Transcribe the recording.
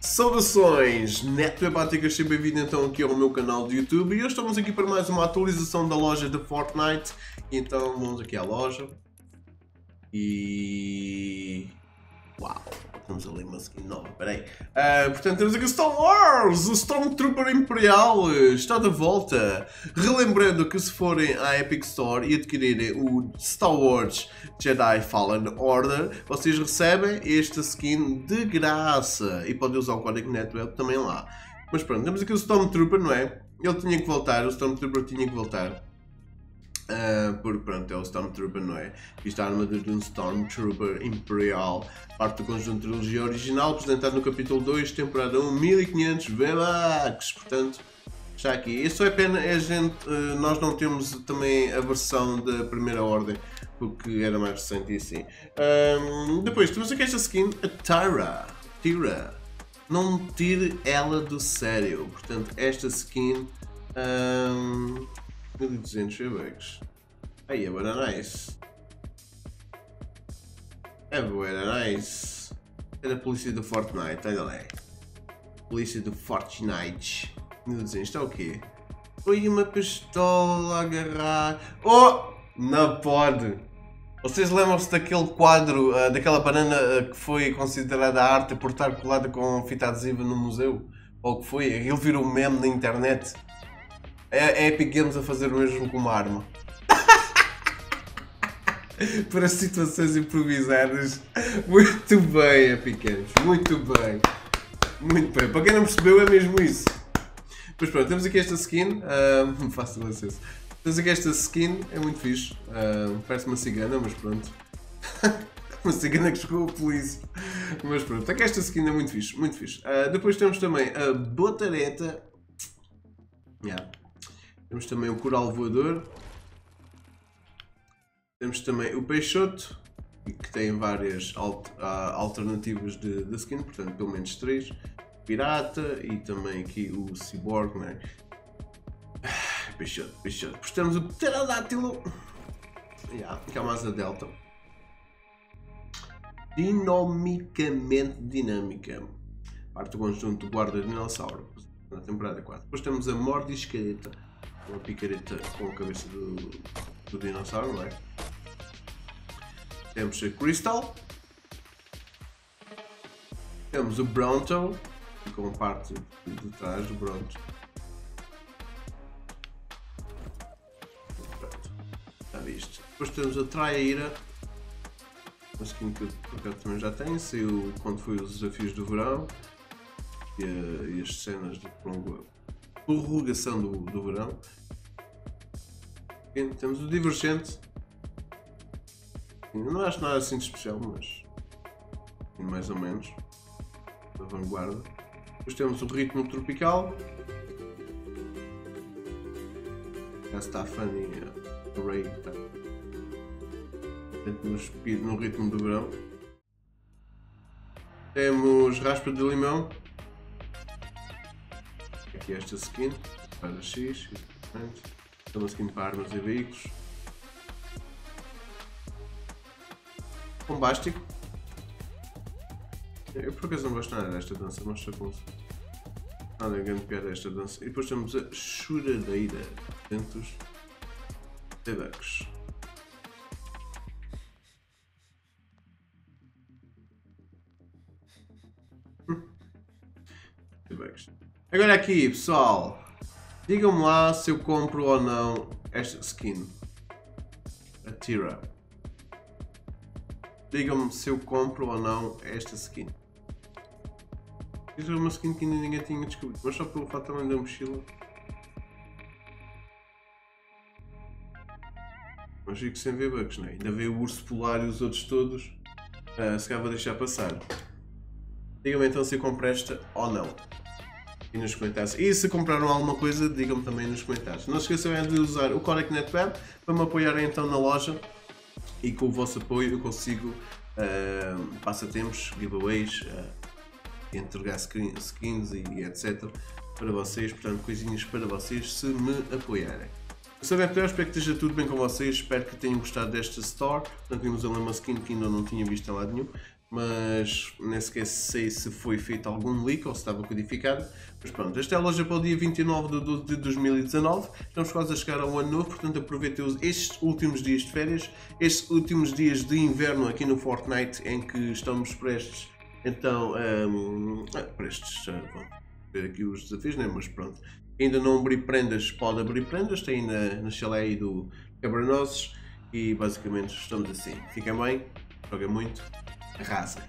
Saudações, netwebáticas, seja bem-vindo então aqui ao meu canal de YouTube e hoje estamos aqui para mais uma atualização da loja de Fortnite. Então vamos aqui à loja e... Uau, temos ali uma skin nova, peraí. Uh, Portanto temos aqui Star Wars, o Stormtrooper Imperial está de volta. Relembrando que se forem à Epic Store e adquirirem o Star Wars Jedi Fallen Order Vocês recebem esta skin de graça. E podem usar o código NetWeb também lá. Mas pronto, temos aqui o Stormtrooper, não é? Ele tinha que voltar, o Stormtrooper tinha que voltar Uh, porque pronto, é o Stormtrooper, não é? Isto é a armadura de um Stormtrooper Imperial, parte do conjunto de trilogia original, apresentado no capítulo 2, temporada 1, 1500 V-Bucks. Portanto, já aqui. Isso é pena, é gente, uh, nós não temos também a versão da primeira ordem, porque era mais recente e assim. Um, depois, temos aqui esta skin, a Tyra. Tyra. Não tire ela do sério. Portanto, esta skin. Um, 1200 V-Bucks. Aí é buena nice. É buena nice. É da polícia do Fortnite, olha lá. Polícia do Fortnite. 1200, está o quê? Foi uma pistola a agarrar. Oh! Não pode! Vocês lembram-se daquele quadro, uh, daquela banana uh, que foi considerada arte por estar colada com fita adesiva no museu? Ou que foi? Ele virou meme na internet. É, é Epic Games a fazer o mesmo com uma arma. Para situações improvisadas. Muito bem, Epic Games. Muito bem. Muito bem. Para quem não percebeu, é mesmo isso. Pois pronto, temos aqui esta skin. Uh, fácil acesso. Temos aqui esta skin, é muito fixe. Uh, parece uma cigana, mas pronto. uma cigana que chegou a polícia. Mas pronto, aqui esta skin é muito fixe, muito fixe. Uh, depois temos também a botareta. Yeah. Temos também o coral voador. Temos também o peixoto, que tem várias uh, alternativas de, de skin, portanto pelo menos três. Pirata e também aqui o cyborg, né? Peixoto, peixoto. Temos o pterodátilo. Yeah, é uma asa delta. Dinamicamente dinâmica. Parte do conjunto guarda-dinossauro. Na temporada 4. Depois temos a mordiscareta uma picareta com a cabeça do, do dinossauro, não é? Temos a Crystal. Temos o Bronto, com a parte de trás do Bronto. Já viste. Depois temos a Traíra. Uma skin que eu também já tenho, saiu quando foi os desafios do verão e, a, e as cenas de prorrogação do, do verão. Temos o Divergente. Não acho nada assim de especial, mas. Mais ou menos. Da vanguarda. Depois temos o Ritmo Tropical. Já está a Fanny Ray. No, ritmo do verão. Temos Raspa de Limão. Aqui esta skin. Para X. Exatamente. Estamos aqui para armas e veículos. Bombástico. Eu por acaso não gosto nada desta dança, mas como Nada é grande piada esta dança. E depois temos a choradeira. Dentos. Deducks. Hum. Agora aqui, pessoal. Digam-me lá se eu compro ou não esta skin. A Tira. Digam-me se eu compro ou não esta skin. Isto é uma skin que ainda ninguém tinha descoberto, mas só pelo fato também da mochila. Mas fico sem ver bugs, não é? Ainda veio o urso polar e os outros todos. Uh, se calhar vou deixar passar. Digam-me então se eu compro esta ou não e nos comentários. E se compraram alguma coisa, digam-me também nos comentários. Não se esqueçam de usar o código NetWeb para me apoiarem então na loja e com o vosso apoio eu consigo uh, passatempos, giveaways, uh, entregar skins e, e, etc. para vocês, portanto, coisinhas para vocês se me apoiarem. Eu sou Beto, espero que esteja tudo bem com vocês, espero que tenham gostado desta store. Portanto, temos ali uma skin que ainda não tinha visto em lado nenhum. Mas nem sequer sei se foi feito algum leak ou se estava codificado. Mas pronto, esta é a loja para o dia 29 de 12 de 2019. Estamos quase a chegar ao ano novo, portanto aproveitem estes últimos dias de férias, estes últimos dias de inverno aqui no Fortnite em que estamos prestes. Então, um, ah, prestes, uh, ver aqui os desafios, né? mas pronto. Ainda não abri prendas, pode abrir prendas, tem na, na chalé aí do Cabranosos e basicamente estamos assim. Fiquem bem, joguem muito, arrasem.